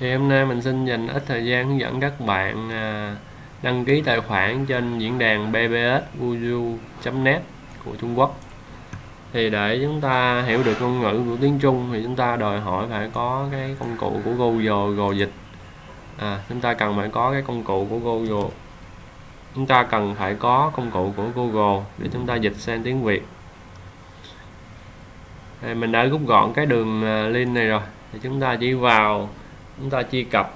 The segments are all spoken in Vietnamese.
thì hôm nay mình xin dành ít thời gian hướng dẫn các bạn à, đăng ký tài khoản trên diễn đàn bbs net của Trung Quốc. Thì để chúng ta hiểu được ngôn ngữ của tiếng Trung thì chúng ta đòi hỏi phải có cái công cụ của Google Google dịch. À, chúng ta cần phải có cái công cụ của Google. Chúng ta cần phải có công cụ của Google để chúng ta dịch sang tiếng Việt. Thì mình đã rút gọn cái đường à, link này rồi. Thì chúng ta chỉ vào chúng ta truy cập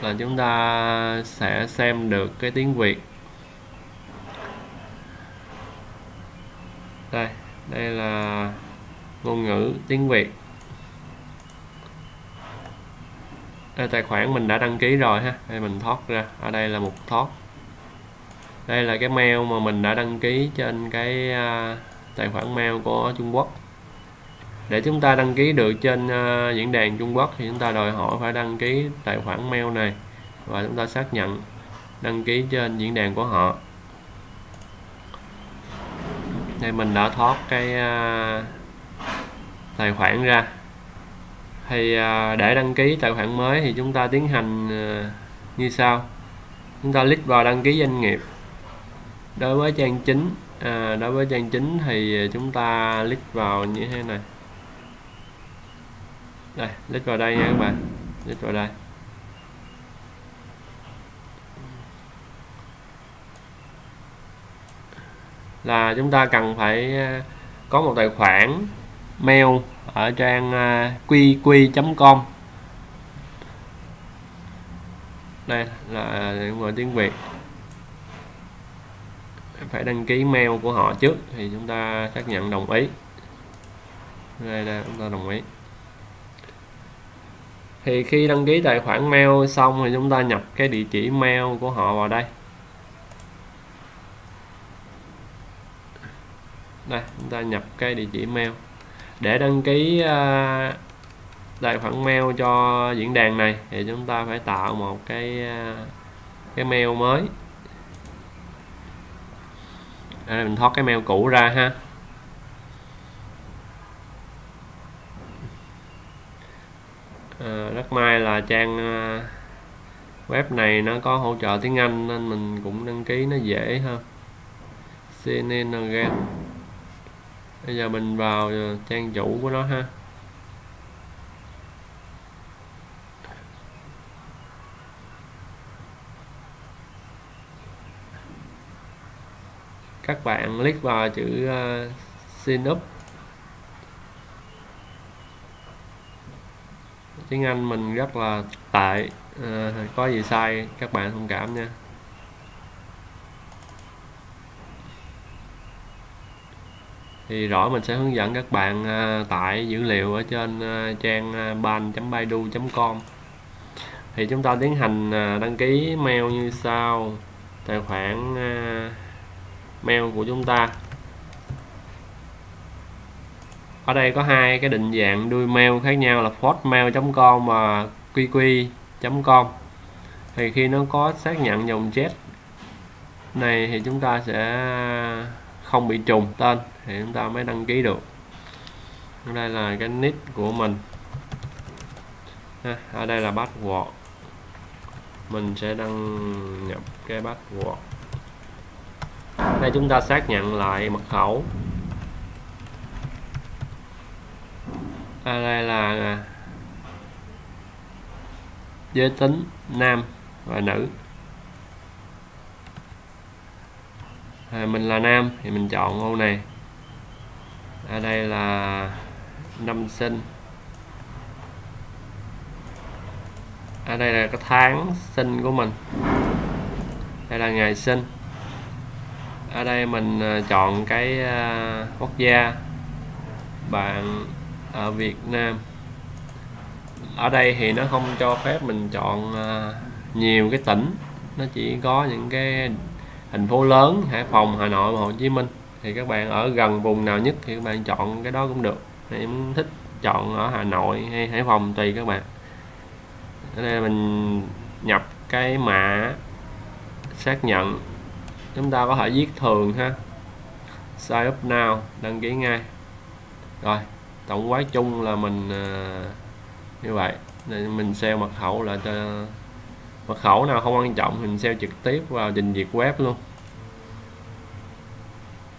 là chúng ta sẽ xem được cái tiếng Việt. Đây đây là ngôn ngữ tiếng Việt. Đây, tài khoản mình đã đăng ký rồi ha. Đây, mình thoát ra. Ở đây là một thoát. Đây là cái mail mà mình đã đăng ký trên cái à, tài khoản mail của Trung Quốc để chúng ta đăng ký được trên uh, diễn đàn Trung Quốc thì chúng ta đòi hỏi phải đăng ký tài khoản mail này và chúng ta xác nhận đăng ký trên diễn đàn của họ. Đây mình đã thoát cái uh, tài khoản ra. Thì uh, để đăng ký tài khoản mới thì chúng ta tiến hành uh, như sau. Chúng ta click vào đăng ký doanh nghiệp. Đối với trang chính à, đối với trang chính thì chúng ta click vào như thế này đây click vào đây nha các bạn. Click vào đây. Là chúng ta cần phải ờ, có một tài khoản mail ở trang ờ, qq.com đây là gọi tiếng Việt. Phải đăng ký mail của họ trước thì chúng ta xác nhận đồng ý. Đây là chúng ta đồng ý thì khi đăng ký tài khoản mail xong thì chúng ta nhập cái địa chỉ mail của họ vào đây. Đây, chúng ta nhập cái địa chỉ mail. Để đăng ký à, tài khoản mail cho diễn đàn này thì chúng ta phải tạo một cái à, cái mail mới. Để mình thoát cái mail cũ ra ha à, rất may là trang ờ, web này nó có hỗ trợ tiếng Anh nên mình cũng đăng ký nó dễ hơn CNN again bây giờ mình vào ờ, trang chủ của nó ha. Các bạn click vào chữ ờ, uh, sign tiếng Anh mình rất là tệ. À, có gì sai các bạn thông cảm nha. Thì rõ mình sẽ hướng dẫn các bạn uh, tải dữ liệu ở trên uh, trang uh, ban.baidu.com thì chúng ta tiến hành đăng ký mail như sau. Tài khoản mail của chúng ta ở đây có hai cái định dạng đuôi mail khác nhau là postmail.com và qq.com thì khi nó có xác nhận dòng chat này thì chúng ta sẽ không bị trùng tên, thì chúng ta mới đăng ký được. Đây là cái nick của mình. Ở đây là password. Mình sẽ đăng nhập cái password. Đây chúng ta xác nhận lại mật khẩu. À, đây là à, giới tính nam và nữ. À, mình là nam thì mình chọn ô này. Ở đây là năm sinh. Ở đây là cái tháng sinh của mình. Đây là ngày sinh. Ở đây mình à, chọn cái à, quốc gia bạn ở Việt Nam. Ở đây thì nó không cho phép mình chọn à, nhiều cái tỉnh. Nó chỉ có những cái thành phố lớn, Hải Phòng, Hà Nội và Hồ Chí Minh. Thì các bạn ở gần vùng nào nhất thì các bạn chọn cái đó cũng được. Em thích chọn ở Hà Nội hay Hải Phòng tùy các bạn. Ở đây mình nhập cái mã xác nhận. Chúng ta có thể viết thường ha. Sign up now, đăng ký ngay. Rồi tổng quát chung là mình à, như vậy. Nên mình sell mật khẩu lại cho mật khẩu nào không quan trọng mình sell trực tiếp vào trình duyệt web luôn.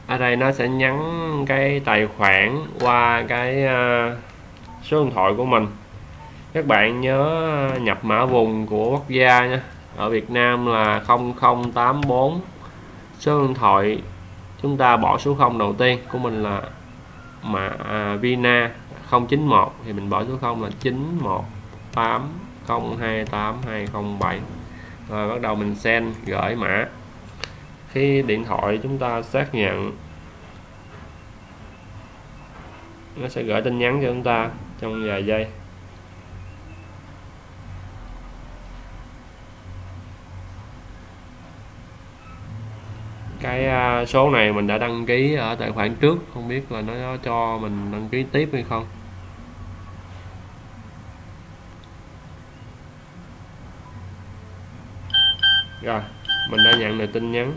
Ở đây nó sẽ nhắn cái tài khoản qua cái uh, số điện thoại của mình. Các bạn nhớ nhập mã vùng của quốc gia nha. Ở Việt Nam là 0084 số điện thoại chúng ta bỏ số 0 đầu tiên của mình là mã à, Vina 091 thì mình bỏ số 0 là 918028207 rồi bắt đầu mình send gửi mã. Khi điện thoại chúng ta xác nhận nó sẽ gửi tin nhắn cho chúng ta trong vài giây. Cái à, số này mình đã đăng ký ở tài khoản trước, không biết là nó cho mình đăng ký tiếp hay không. Rồi, mình đã nhận được tin nhắn.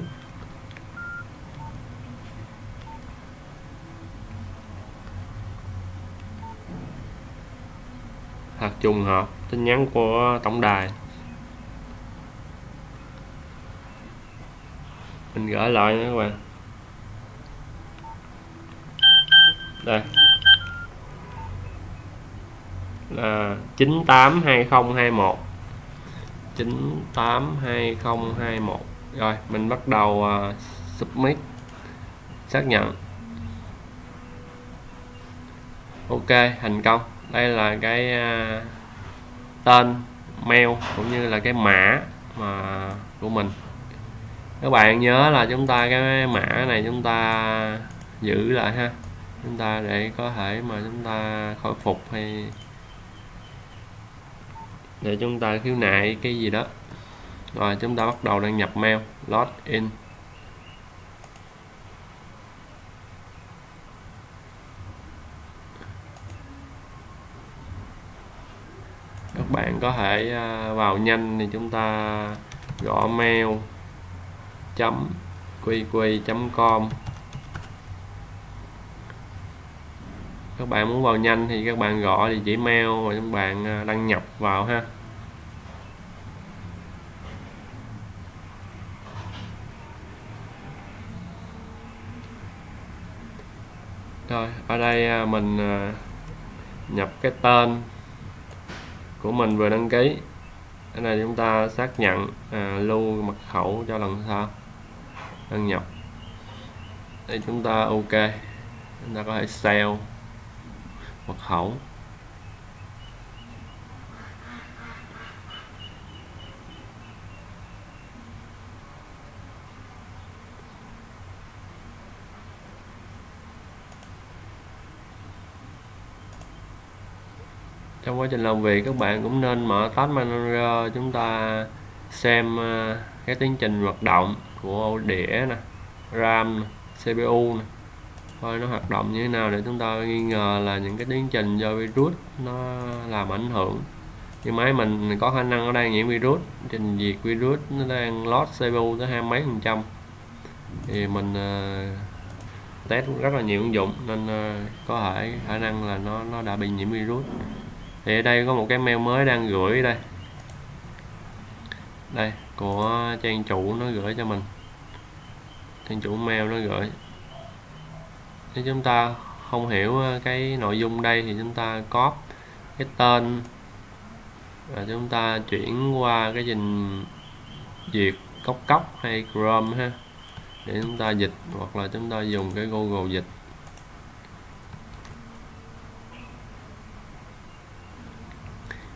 Hoặc trùng hợp tin nhắn của tổng đài. Mình gửi lại nha các bạn. Đây. Là 982021 982021 rồi mình bắt đầu uh, submit xác nhận. Ok thành công. Đây là cái uh, tên mail cũng như là cái mã mà của mình các bạn nhớ là chúng ta, cái mã này chúng ta giữ lại ha. Chúng ta để có thể mà chúng ta khôi phục hay để chúng ta khiếu nại cái gì đó. Rồi chúng ta bắt đầu đăng nhập mail login các bạn có thể à, vào nhanh thì chúng ta gõ mail chấm qq com. Các bạn muốn vào nhanh thì các bạn gõ địa chỉ mail và các bạn à, đăng nhập vào ha. Rồi ở đây à, mình à, nhập cái tên của mình vừa đăng ký. Ở đây chúng ta xác nhận à, lưu mật khẩu cho lần sau đăng nhập đây chúng ta, ok. Chúng ta có thể sell mật khẩu. Trong quá trình làm việc, các bạn cũng nên mở Task Manager chúng ta xem ờ, cái tiến trình hoạt động của ổ đĩa nè RAM nè, CPU nè. Coi nó hoạt động như thế nào để chúng ta nghi ngờ là những cái tiến trình do virus nó làm ảnh hưởng. Như máy mình có khả năng nó đang nhiễm virus trình duyệt virus nó đang load CPU tới hai mấy phần trăm. Thì mình uh, test rất là nhiều ứng dụng nên uh, có thể khả năng là nó nó đã bị nhiễm virus. Thì ở đây có một cái mail mới đang gửi đây. Đây của trang chủ nó gửi cho mình trang chủ mail nó gửi nếu chúng ta không hiểu ờ, cái nội dung đây thì chúng ta copy cái tên. Và chúng ta chuyển qua cái trình duyệt cốc cốc hay Chrome ha, để chúng ta dịch hoặc là chúng ta dùng cái Google dịch.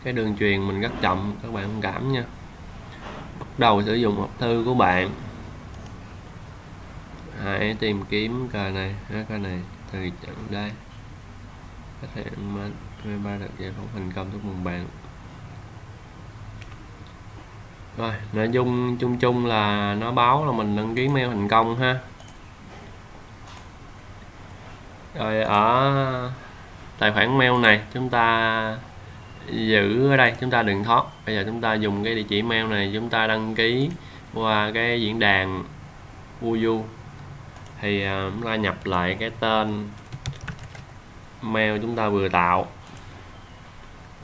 Cái đường truyền mình rất chậm, các bạn thông cảm nha. Bắt đầu sử dụng hộp thư của bạn hãy tìm kiếm cờ này. Cờ này từ trận đây. Có thể mình ba được giải phóng thành công chúc mừng bạn. Rồi nội dung chung chung là nó báo là mình đăng ký mail thành công ha. Rồi, ở tài khoản mail này chúng ta giữ ở đây, chúng ta đừng thoát. Bây giờ chúng ta dùng cái địa chỉ mail này, chúng ta đăng ký qua cái diễn đàn Uyu thì uh, chúng ta nhập lại cái tên mail chúng ta vừa tạo.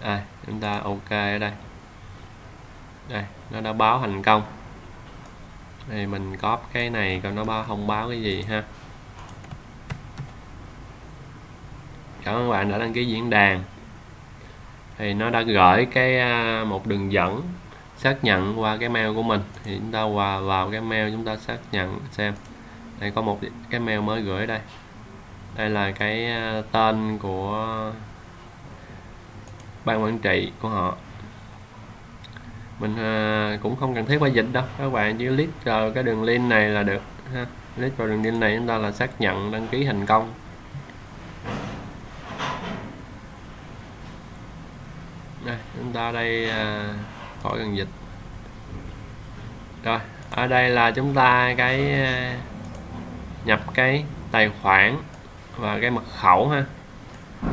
À, chúng ta ok ở đây. Đây nó đã báo thành công. Thì mình copy cái này còn nó báo không báo cái gì ha. Cảm ơn bạn đã đăng ký diễn đàn. Thì nó đã gửi cái à, một đường dẫn xác nhận qua cái mail của mình. Thì chúng ta vào vào cái mail chúng ta xác nhận xem đây có một cái mail mới gửi đây. Đây là cái ờ, tên của ban quản trị của họ. Mình ờ, cũng không cần thiết phải dịch đâu. Các bạn chỉ click vào cái đường link này là được ha. Click vào đường link này chúng ta là xác nhận đăng ký thành công. Đây chúng ta đây à, khỏi cần dịch. Rồi ở đây là chúng ta cái à, nhập cái tài khoản và cái mật khẩu ha.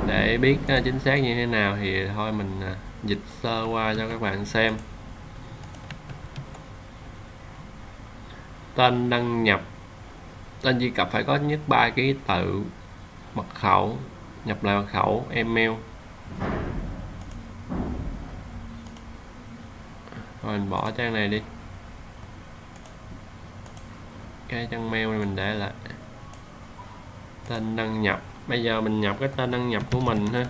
Để biết ờ, chính xác như thế nào thì thôi mình ờ, dịch sơ qua cho các bạn xem. Tên đăng nhập. Tên truy cập phải có nhất ba ký tự, mật khẩu, nhập lại mật khẩu, email. Rồi mình bỏ trang này đi cái trang mail này mình để lại. Tên đăng nhập. Bây giờ mình nhập cái tên đăng nhập của mình ha.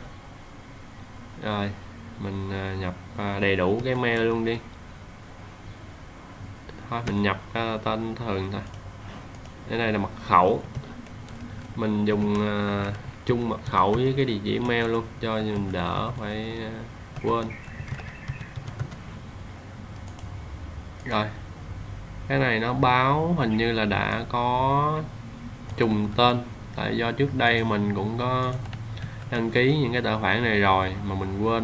Rồi mình à, nhập à, đầy đủ cái mail luôn đi. Thôi mình nhập à, tên thường thôi. Cái này là mật khẩu. Mình dùng uh, chung mật khẩu với cái địa chỉ mail luôn cho mình đỡ phải uh, quên. Rồi cái này nó báo hình như là đã có trùng tên. Tại do trước đây mình cũng có đăng ký những cái tài khoản này rồi mà mình quên.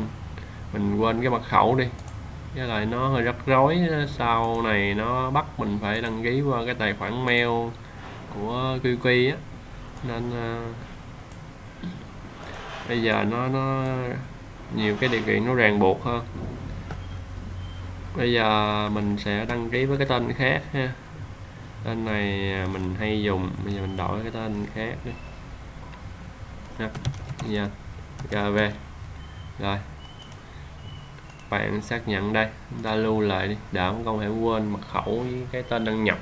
Mình quên cái mật khẩu đi. Với lại nó hơi rắc rối. Sau này nó bắt mình phải đăng ký qua cái tài khoản mail của QQ á. Nên uh, bây giờ nó nó nhiều cái điều kiện nó ràng buộc hơn bây giờ mình sẽ đăng ký với cái tên khác ha. Tên này mình hay dùng, bây giờ mình đổi cái tên khác đi. Ha giờ giờ về. Rồi, bạn xác nhận đây, chúng ta lưu lại đi. Đã không hãy quên mật khẩu với cái tên đăng nhập.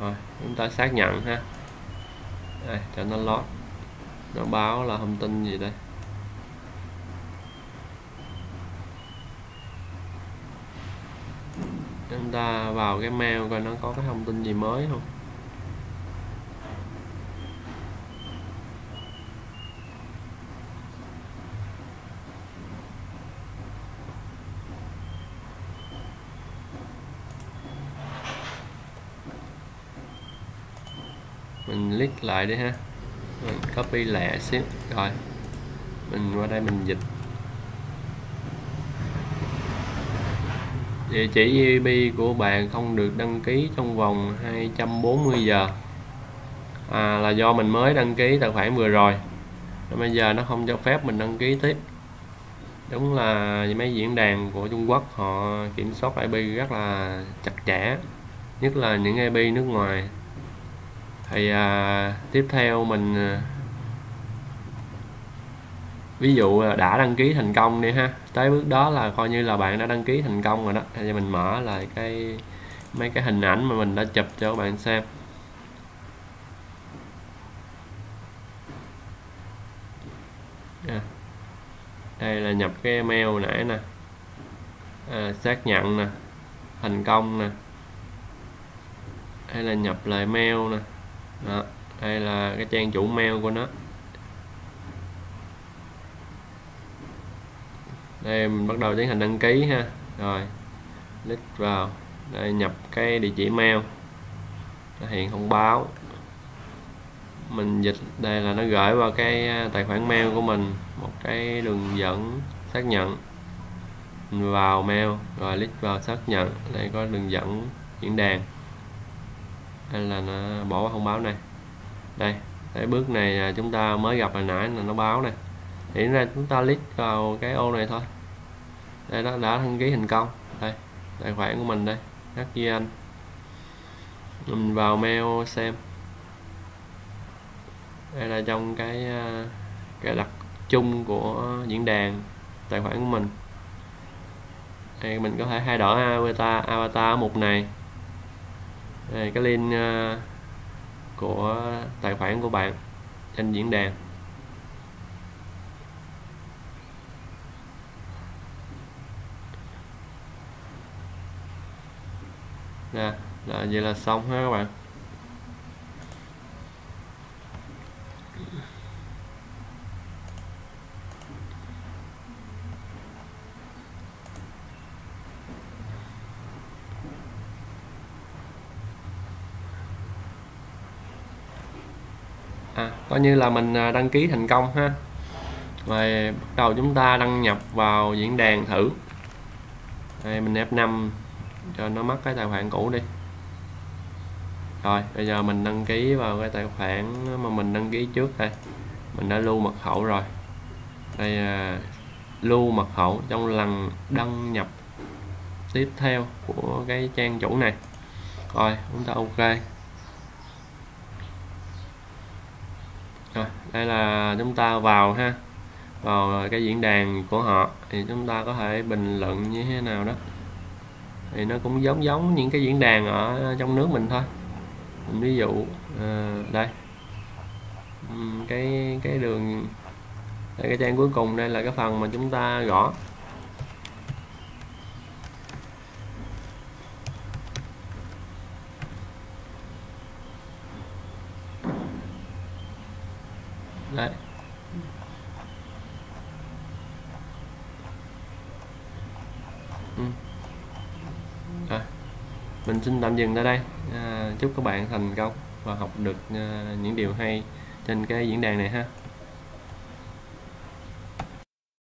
Rồi, chúng ta xác nhận ha. Đây, cho nó lót. Nó báo là thông tin gì đây? Chúng ta vào cái mail coi nó có cái thông tin gì mới không? Mình click lại đi ha. Mình copy lẹ xíu. Rồi. Mình qua đây mình dịch. Địa chỉ IP của bạn không được đăng ký trong vòng 240 giờ. À, là do mình mới đăng ký tài khoản vừa rồi. Bây giờ nó không cho phép mình đăng ký tiếp. Đúng là mấy diễn đàn của Trung Quốc họ kiểm soát IP rất là chặt chẽ nhất là những IP nước ngoài. Thì à, tiếp theo mình à, ví dụ là đã đăng ký thành công đi ha. Tới bước đó là coi như là bạn đã đăng ký thành công rồi đó. Thì mình mở lại cái mấy cái hình ảnh mà mình đã chụp cho các bạn xem. À. đây là nhập cái email nãy nè. À, xác nhận nè thành công nè. Hay là nhập lại mail nè. Đó. đây là cái trang chủ mail của nó. Đây, mình bắt đầu tiến hành đăng ký ha. Rồi, click vào. Đây, nhập cái địa chỉ mail. Nó hiện thông báo. Mình dịch, đây là nó gửi vào cái à, tài khoản mail của mình. Một cái đường dẫn xác nhận. Mình vào mail, rồi click vào xác nhận. Đây, có đường dẫn, diễn đàn. Đây là nó bỏ thông báo này. Đây cái bước này à, chúng ta mới gặp hồi nãy là nó báo này hiện ra chúng ta click vào cái ô này thôi. Đây nó đã đăng ký thành công. Đây tài khoản của mình đây HG anh mình vào mail xem. Đây là trong cái ờ, cái đặc chung của diễn đàn tài khoản của mình. Đây mình có thể thay đổi avatar avatar ở mục này. Đây, cái link ờ, của tài khoản của bạn trên diễn đàn. Nè là vậy là xong ha các bạn. À, coi như là mình à, đăng ký thành công ha. Rồi bắt đầu chúng ta đăng nhập vào diễn đàn thử. Đây mình F5 cho nó mất cái tài khoản cũ đi. Rồi, bây giờ mình đăng ký vào cái tài khoản mà mình đăng ký trước đây. Mình đã lưu mật khẩu rồi. Đây là lưu mật khẩu trong lần đăng nhập tiếp theo của cái trang chủ này. Rồi, chúng ta ok. Rồi, đây là chúng ta vào ha. Vào cái diễn đàn của họ thì chúng ta có thể bình luận như thế nào đó thì nó cũng giống giống những cái diễn đàn ở trong nước mình thôi. Mình ví dụ à, đây. Cái cái đường đây, cái trang cuối cùng đây là cái phần mà chúng ta gõ đấy ừ. à, mình xin tạm dừng tại đây. À, chúc các bạn thành công và học được à, những điều hay trên cái diễn đàn này ha.